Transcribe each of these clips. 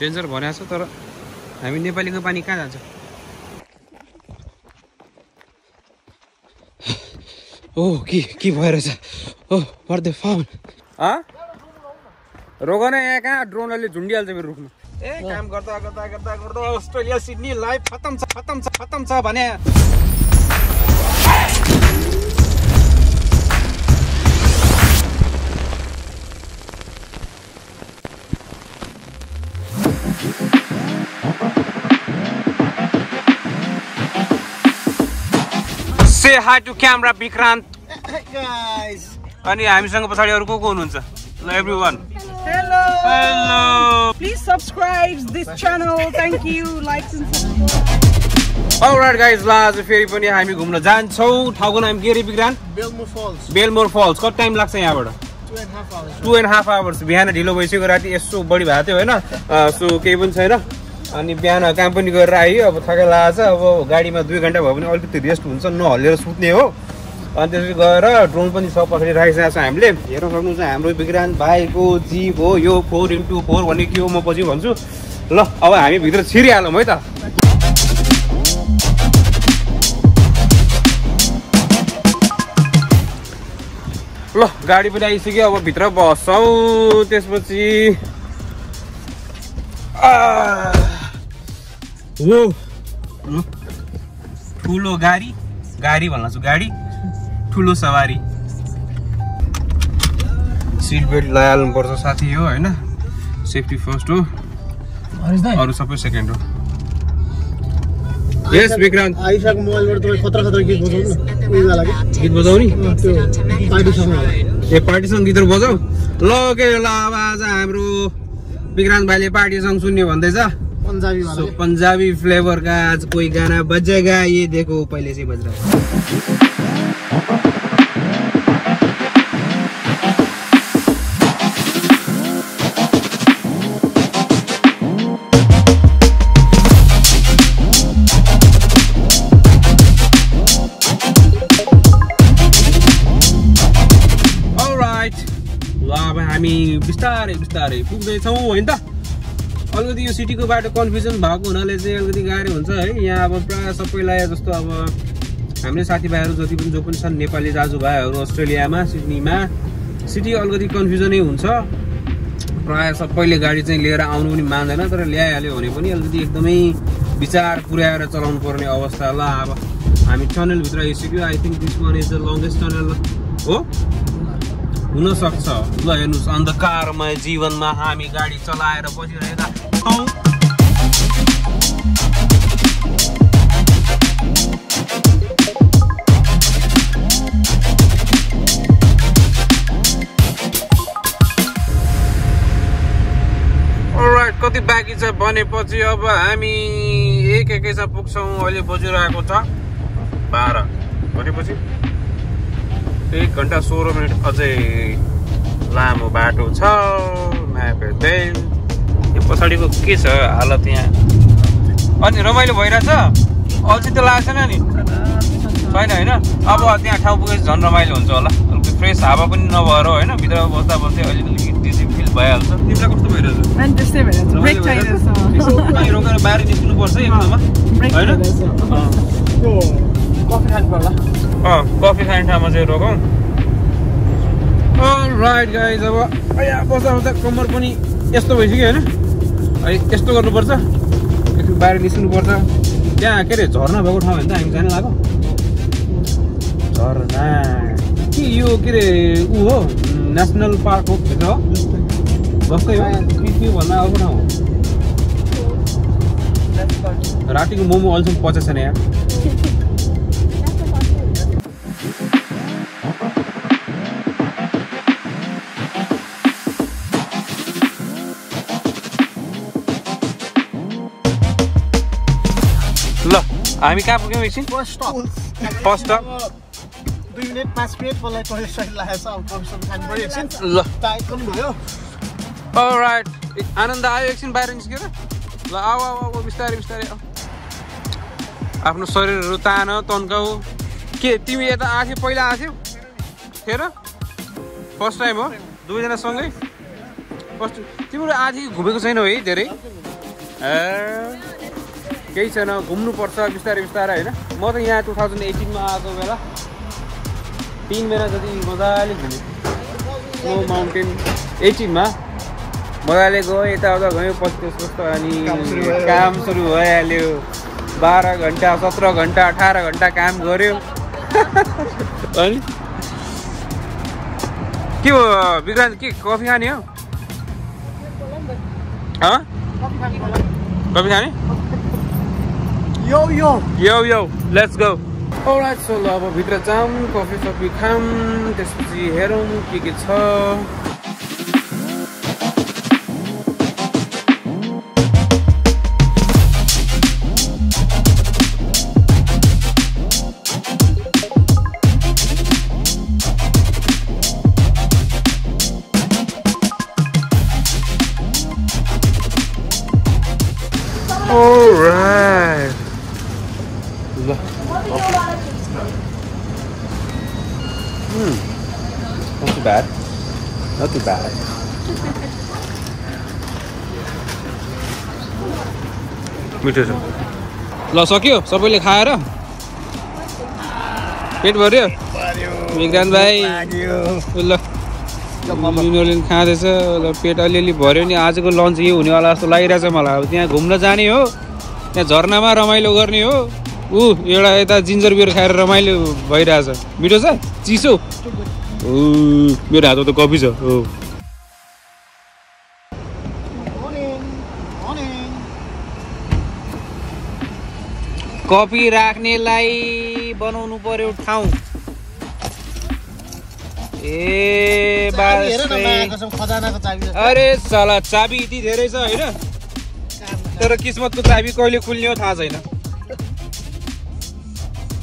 Danger भनेको छ तर हामी नेपालीको पानी कहाँ जान्छ? ओ के के भइरहेछ ओ फर द फाउन रोग न यहाँ कहाँ ड्रोनले झुन्डिहाल्छ मेरो रुखमा? ए काम गर्दा गर्दा गर्दा गर्दा अस्ट्रेलिया सिडनी लाइभ खतम छ खतम छ खतम छ भने say hi to camera Vikrant guys. अनि हामीसँग पछाडि अरू को को हुनुहुन्छ ल everyone Hello. Hello Please subscribe this channel. Thank you. Likes and subscribe. Alright guys ल आज फेरि पनि हामी घुम्न जान्छौँ ठाउँको नाम के रे Vikrant Belmore Falls, Belmore Falls कति टाइम लाग्छ यहाँबाट two and a half hours. Two and half hours बिहान ढिलो भइसक्यो राति यसो बढी भएको थियो होइन सो केही पनि छैन अनि बिहान काम पनि गरेर आयो। अब थकाइ लागेको छ। अब गाडीमा दुई घन्टा भयो भने अलिकति रेस्ट हुन्छ नहल्लिएर सुत्ने हो। अनि त्यसपछि गएर ड्रोन पनि सब पछाडि राखिसकेको छ हामीले। हेर्न सक्नुहुन्छ हाम्रो विक्रान्त भाइको जिप हो यो फोर इन्टु फोर भन्ने के हो म पछि भन्छु। ल अब हामी भित्र छिरिहालौँ है त। ल गाडी पनि आइसक्यो अब भित्र बस्छौँ त्यसपछि हो ठुलो गाडी गाडी भन्न छु गाडी? ठुलो सवारी। सिट बेल्ट लगाइहाल्नुपर्छ साथी हो होइन? सेफ्टी फर्स्ट हो। अरू सबै सेकेन्ड हो। यस विक्रान्त। आइसाको मोबाइलबाट तपाईँ खतरा खतरा गीत बजाउनु। गीत बजाउने? पार्टीसँग ए पार्टीसँग गीतहरू बजाऊ। ल के ल अब आज हाम्रो विक्रान्त भाइले पार्टी सङ्ग सुन्ने भन्दैछ। पन्जाबी सो वाला पंजाबी फ्लेवर का आज कोई गाना बजेगा ये देखो पहले से बज रहा है। हामी बिस्तारै बिस्तारै पुग्दैछौँ होइन त? अलिकति यो सिटीको बाटो कन्फ्युजन भएको हुनाले चाहिँ अलिकति गाह्रो हुन्छ है। यहाँ अब प्रायः सबैलाई जस्तो अब हामीले साथीभाइहरू जति पनि जो पनि छन् नेपाली दाजुभाइहरू अस्ट्रेलियामा सिडनीमा सिटी अलिकति कन्फ्युजनै हुन्छ। प्रायः सबैले गाडी चाहिँ लिएर आउनु पनि मान्दैन तर ल्याइहाल्यो भने पनि अलिकति एकदमै विचार पुर्याएर चलाउनु पर्ने अवस्था ल अब हामी टनलभित्र आइसक्यो I think this one is the longest tunnel हो? हुनसक्छ। ल हेर्नुहोस्। अन्धकारमय जीवनमा हामी गाडी चलाएर बसिरहेका छौँ Alright, कति बाँकी छ भनेपछि अब हामी एक एकैसा पुग्छौँ। अहिले बजिरहेको छ बाह्र भनेपछि। एक घन्टा सोह्र मिनट अझै लामो बाटो छ। म्याप हेर्दै यो पछाडिको के छ हालत यहाँ? अनि रमाइलो भइरहेछ? अल्छी त लागेको छैन नि छैन होइन? अब त्यहाँ ठाउँ पुगेपछि झन् रमाइलो हुन्छ होला। अलिकति फ्रेस हावा पनि नभएर होइन भित्र बस्दा बस्दै अलिकति डिजी फिल भइहाल्छ। तिमीलाई कस्तो भइरहेछ? रोकेर बाहिर निस्किनुपर्छ एकमा होइन? कफी खानु पर्ला अँ कफी खाने ठाउँमा चाहिँ रोकौँ। राइट गाइज अब बस्दा बस्दा कम्मर पनि यस्तो भइसक्यो होइन? है यस्तो गर्नुपर्छ? एकछिन बाहिर निस्किनुपर्छ। त्यहाँ के अरे झर्ना भएको ठाउँ होइन त हामी जान लाग्यो झरना। के यो के अरे ऊ हो? नेसनल पार्क हो भित्र हो? जस्तै हो। कि त्यो भन्दा अर्को ठाउँ हो? रातिको मोमो अहिलेसम्म पचेको छैन यहाँ हामी कहाँ पुग्यौँ एकछिन फर्स्ट स्टप दुई मिनट पाँच मिनट मलाई टोइलेट सोइलेट लागेको छ अब कफी खानु पऱ्यो एकछिन। ल। टाइट पनि भयो। राइट आनन्द आयो एकछिन बाहिर निस्केर। ल आऊ आऊ आऊ बिस्तारै बिस्तारै आऊ। आफ्नो शरीरहरू तान तन्काऊ के तिमी यता आथ्यौ पहिला आथ्यौ खेर फर्स्ट टाइम हो। दुवैजना सँगै। फर्स्ट तिम्रो आधी घुमेको छैनौ है धेरै। ए, केही छैन घुम्नुपर्छ बिस्तारै बिस्तारै होइन? म त यहाँ टु थाउजन्ड एटिनमा आएको बेला तिन महिना जति मजाले घुमेँ। स्नो माउन्टेन एटिनमा मजाले गयो यताउता गयो पछि अनि काम सुरु भइहाल्यो। बाह्र घन्टा सत्र घन्टा अठार घन्टा काम गऱ्यो। अनि? के हो विक्रान्त के कफी खाने हो? हँ? कफी खाने? यो यो यो yo let's go all right so ल अब भित्र जाउँ कफी सफी खाऊँ त्यसपछि हेरौँ के के छ मिठो छ ल सक्यो? सबैले खाएर? पेट भर्यो? विक्रान्त भाइ ल मिनोले पनि खाँदैछ। ल पेट अलिअलि भर्यो नि। आजको लन्च यो हुनेवाला जस्तो लागिरहेछ मलाई। अब त्यहाँ घुम्न जाने हो। त्यहाँ झर्नामा रमाइलो गर्ने हो। ऊ एउटा यता जिन्जर बियर खाएर रमाइलो भइरहेछ। मिठो छ? चिसो? ऊ मेरो हातमा त कफी छ। हो कफी राख्नेलाई बनाउनु पर्यो ठाउँ। ए। अरे साला चाबी यति धेरै छ होइन? तर किस्मतको चाबी कहिले खुल्ने हो थाहा छैन।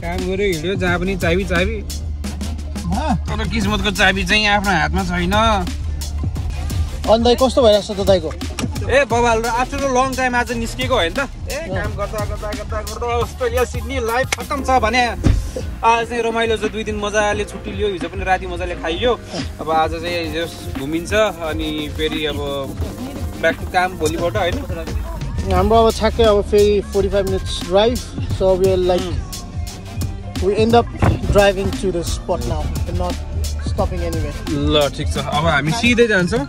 काम गऱ्यो हिँड्यो जहाँ पनि चाबी चाबी? तर किस्मतको चाबी चाहिँ आफ्नो हातमा छैन। अनि दाइ कस्तो भइरहेको छ त दाइको? ए बबाल र आफ्टर लङ टाइम आज निस्केको होइन? त ए काम गर्दा गर्दा गर्दा गर्दा अस्ट्रेलिया सिडनी लाइफ खतम छ भने आज चाहिँ रमाइलो छ दुई दिन मजाले छुट्टी लियो हिजो पनि राति मजाले खाइयो। अब आज चाहिँ जस घुमिन्छ अनि फेरि अब ब्याक टु काम भोलिबाट होइन? हाम्रो अब छ्याक्कै अब फेरि forty five minutes drive so we like we end up driving to the spot now not stopping anyway ल ठिक छ। अब हामी सिधै जान्छौँ।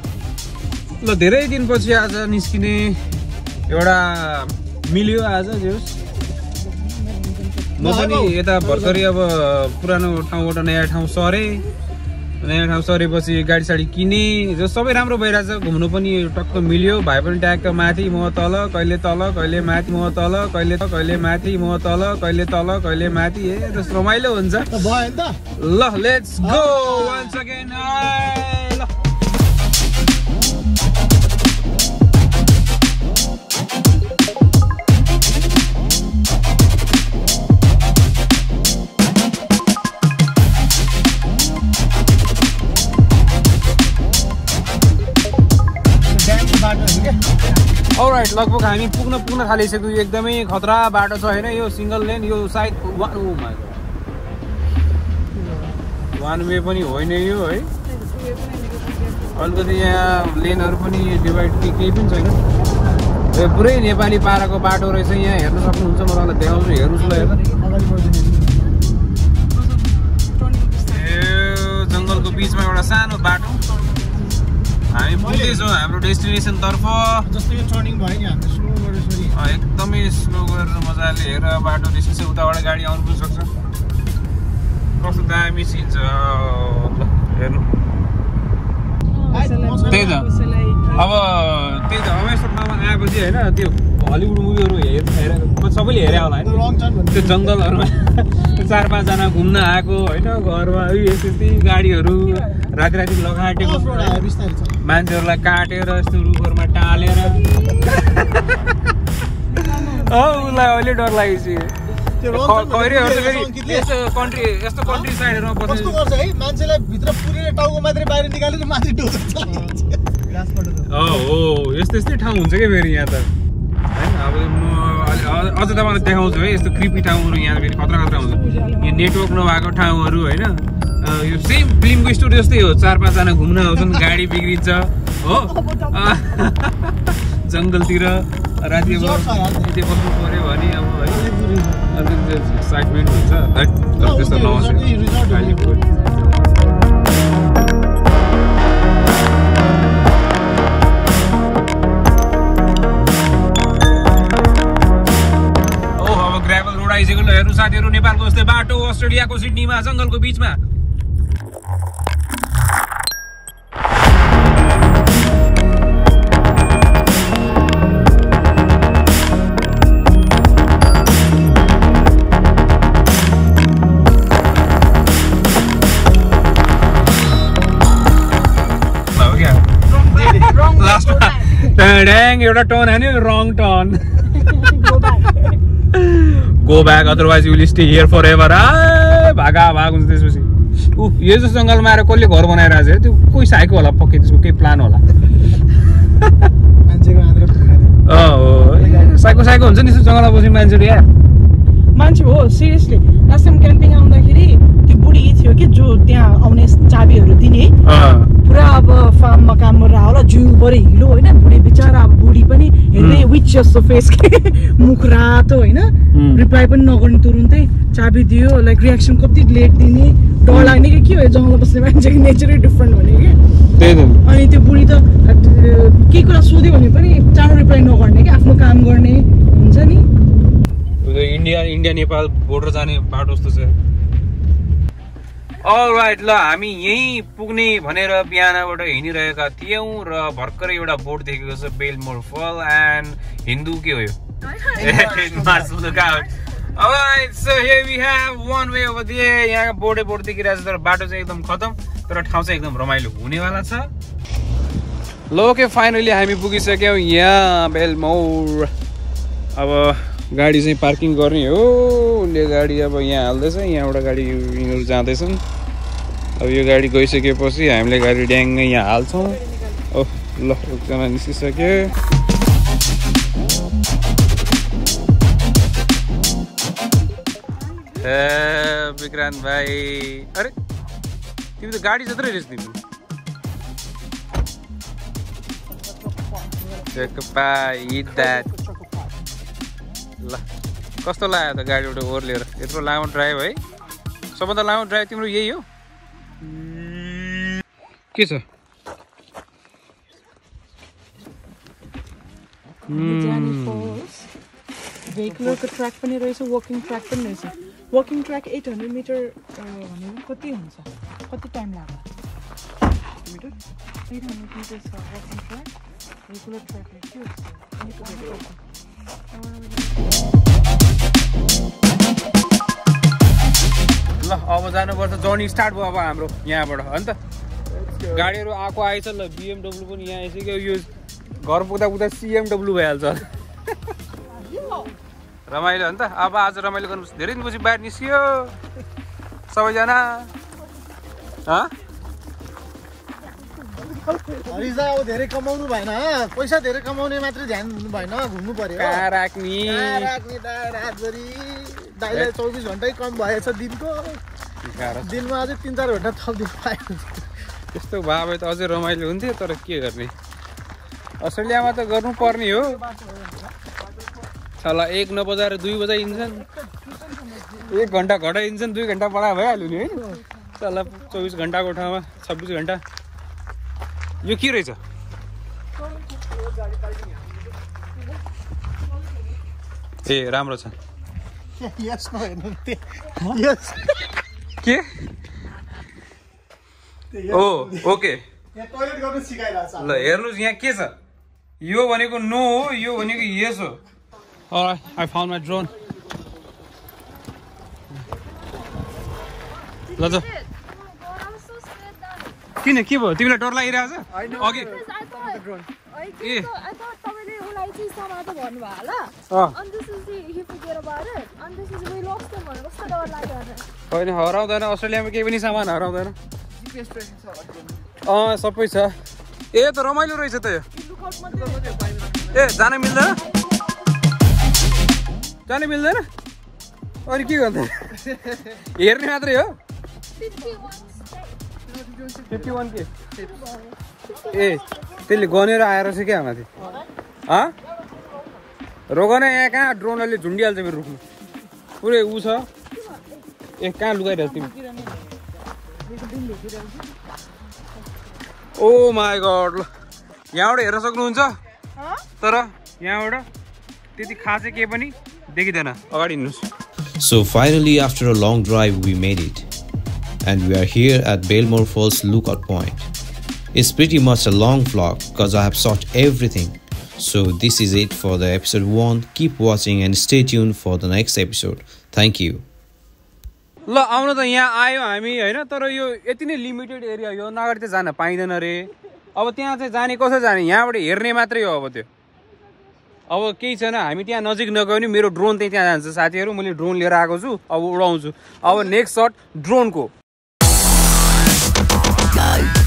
ल धेरै दिनपछि आज निस्किने एउटा मिल्यो आज जोस् म पनि यता भर्खरै अब पुरानो ठाउँबाट नयाँ ठाउँ सरेँ। नयाँ ठाउँ सरेपछि गाडी साडी किनेँ। जो सबै राम्रो भइरहेछ घुम्नु पनि टक्क मिल्यो। भाइ पनि ट्याक्क माथि म तल कहिले तल कहिले माथि म तल कहिले त कहिले माथि म तल कहिले तल कहिले माथि। ए रमाइलो हुन्छ। ल लेट्स गो अलराइट लगभग हामी पुग्न पुग्न थालिसक्यो। यो एकदमै खतरा बाटो छ होइन? यो सिङ्गल लेन यो सायद वान माय वान वे पनि होइन यो है? अलिकति यहाँ लेनहरू पनि डिभाइड के केही पनि छैन। यो पुरै नेपाली पाराको बाटो रहेछ। यहाँ हेर्न सक्नुहुन्छ म तपाईँलाई देखाउँछु हेर्नुहोस् ल बढ्दैन यो जङ्गलको बिचमा एउटा सानो बाटो। हामी पुग्दैछौँ हाम्रो डेस्टिनेसनतर्फ? जस्तो यो टर्निङ भयो नि हाम्रो स्लो गरेर एकदमै स्लो गरेर मजाले हेरेर बाटो त्यसपछि उताबाट गाडी आउनु पनि सक्छ। कस्तो दामी सिन छ। हेर्नु। त्यही त। अब त्यही त अब यस्तो ठाउँमा आएपछि होइन त्यो। हलिउड मुभीहरू हेरेर सबैले हेरे होला होइन त्यो जङ्गलहरूमा चार पाँचजना घुम्न आएको होइन घरमा यस्तो यस्तै गाडीहरू राति राति लगाटेको मान्छेहरूलाई काटेर यस्तो रुखहरूमा टालेर। उसलाई अहिले डर लागेपछि यस्तो कन्ट्री यस्तो कन्ट्री साइडहरूमा कस्तो बस्नु गर्छ है? मान्छेलाई भित्र पुरेर टाउको मात्रै बाहिर निकालेर माथि डोजर चलाइन्छ हो यस्तो यस्तै ठाउँ हुन्छ क्या फेरि यहाँ त? अब म अझ तपाईँलाई देखाउँछु है यस्तो क्रिपी ठाउँहरू यहाँ फेरि खतरा खतरा हुन्छ। यो नेटवर्क नभएको ठाउँहरू होइन यो सेम फिल्मको स्टुडियो जस्तै हो चार पाँचजना घुम्न आउँछन् गाडी बिग्रिन्छ हो? जङ्गलतिर राति। त्यति बस्नु पऱ्यो भने अब है। अलिकति एक्साइटमेन्ट हुन्छ। है त्यस्तो नहोस्। साथीहरू नेपालको जस्तै बाटो अस्ट्रेलियाको सिडनीमा जङ्गलको बिचमा हो क्या Wrong way, लास्टमा go back. ड्याङ एउटा turn हान्यो wrong turn Go back. Go back otherwise will stay here forever आ भागा भाग हुन्छ त्यसपछि ऊ यो जस्तो जङ्गलमा आएर कसले घर बनाइरहेको छ त्यो कोही साइको होला पक्कै त्यसको केही प्लान होला हो साइको साइको हुन्छ नि यस्तो जङ्गलमा बस्ने मान्छेहरू या मान्छे हो सिरियसली लास्ट टाइम क्याम्पिङ आउँदाखेरि त्यो बुढी थियो कि जो त्यहाँ आउने चाबीहरू दिने पुरा अब फार्ममा काम गरेर होला जिउभरि हिलो होइन बुढी बिचरा अब बुढी पनि हेर्दै विच जस्तो फेस के मुख रातो होइन। रिप्लाई पनि नगर्ने तुरुन्तै चाबी दियो लाइक रियाक्सन कति लेट दिने डर लाग्ने कि के हो यो जङ्गलमा बस्ने मान्छेको नेचरै डिफ्रेन्ट हुने कि? अनि त्यो बुढी त केही कुरा सोध्यो भने पनि चाँडो रिप्लाई नगर्ने कि आफ्नो काम गर्ने हुन्छ नि? इन्डिया इन्डिया नेपाल बोर्डर जाने बाटो जस्तो छ। राइट ल हामी यहीँ पुग्ने भनेर बिहानबाट हिँडिरहेका थियौँ र भर्खरै एउटा बोर्ड देखेको छ बेलमोर फल एन्ड हिन्दू के हो. यहाँ बोर्डै बोर्ड देखिरहेको छ तर बाटो चाहिँ एकदम खतम तर ठाउँ चाहिँ एकदम रमाइलो हुनेवाला छ। ल ओके फाइनली हामी पुगिसक्यौँ यहाँ बेलमोर अब गाडी चाहिँ पार्किङ गर्ने हो। उसले गाडी अब यहाँ हाल्दैछ यहाँबाट गाडी यिनीहरू जाँदैछन्। अब यो गाडी गइसकेपछि हामीले गाडी ड्याङ्गै यहाँ हाल्छौँ। ओ ल एकजना निस्किसक्यो। ए विक्रान्त भाइ। अरे तिमी त गाडी जत्रै रहेछ तिमी that. ल कस्तो लाग्यो त गाडीबाट ओर्लिएर यत्रो लामो ड्राइभ है। सबभन्दा लामो ड्राइभ तिम्रो यही हो? के छ? जाने फल्स भेहिकुलरको ट्र्याक पनि रहेछ वकिङ ट्र्याक पनि रहेछ। Walking track eight hundred meter भनेर कति हुन्छ? कति टाइम लाग्छ मिटर एट हन्ड्रेड मिटर छ वकिङ ट्र्याक भेहिकुलर ट्र्याक ल अब जानुपर्छ। जर्नी स्टार्ट भयो अब हाम्रो यहाँबाट हो त? गाडीहरू आएको आएछ ल बिएमडब्लु पनि यहाँ आइसक्यो यो घर पुग्दा पुग्दा सिएमडब्लु भइहाल्छ। रमाइलो हो नि त? अब आज रमाइलो गर्नु धेरै दिनपछि बाहिर निस्कियो। सबैजना। रिजा अब धेरै कमाउनु भएन हँ? पैसा धेरै कमाउने मात्रै ध्यान भएन घुम्नु पर्यो। राख्ने? रातभरि दाइलाई चौबिस घन्टै कम भएछ दिनको। दिनमा अझै तिन चार घन्टा थपिदिनु पायो त्यस्तो भए भए त अझै रमाइलो हुन्थ्यो तर के गर्ने? अस्ट्रेलियामा त गर्नु पर्ने हो छला एक नबजाएर दुई बजाइदिन्छन् एक घन्टा घटाइदिन्छन् दुई घन्टा बढा भइहाल्यो नि होइन चला चौबिस घन्टाको ठाउँमा छब्बिस घन्टा। यो के रहेछ? ए राम्रो छ। यस नहेर्नु यस। के? Oh okay. ल हेर्नुहोस् यहाँ के छ? यो भनेको नो हो यो भनेको यस हो। आई फाउन्ड माई ड्रोन ल त किन के भयो? तिमीलाई डर लागिरहेको छ? अघि ए। होइन हराउँदैन। अस्ट्रेलियामा केही पनि सामान हराउँदैन। अँ सबै छ। ए त रमाइलो रहेछ त यो। ए जान मिल्दैन? जान मिल्दैन? अनि के गर्नु? हेर्ने मात्रै हो। फिफ्टी वान के ए त्यसले गनेर आएर चाहिँ क्या माथि हँ रोग न यहाँ कहाँ ड्रोनले झुन्डिहाल्छ फेरि रुखमा? पुरै ऊ छ। ए कहाँ लुगाइरहेको तिमी? ओ माई गड ल। यहाँबाट हेर्न सक्नुहुन्छ? तर यहाँबाट त्यति खासै केही पनि देखिँदैन। अगाडि हिँड्नुहोस्। So finally, after a long drive, we made it. And we are here at Belmore Falls lookout point. It's pretty much a long vlog because I have shot everything. So this is it for the episode 1. Keep watching and stay tuned for the next episode. Thank you. ल आउन त यहाँ आयो हामी तर यो यति नै लिमिटेड एरिया जान रे अब त्यहाँ चाहिँ जाने कसरी जाने यहाँबाट हेर्ने मात्रै हो अब त्यो अब केही छैन हामी त्यहाँ नजिक नगयो भने मेरो ड्रोन चाहिँ त्यहाँ जान्छ साथीहरू मैले ड्रोन लिएर आएको छु अब उडाउँछु अब नेक्स्ट सट ड्रोनको go.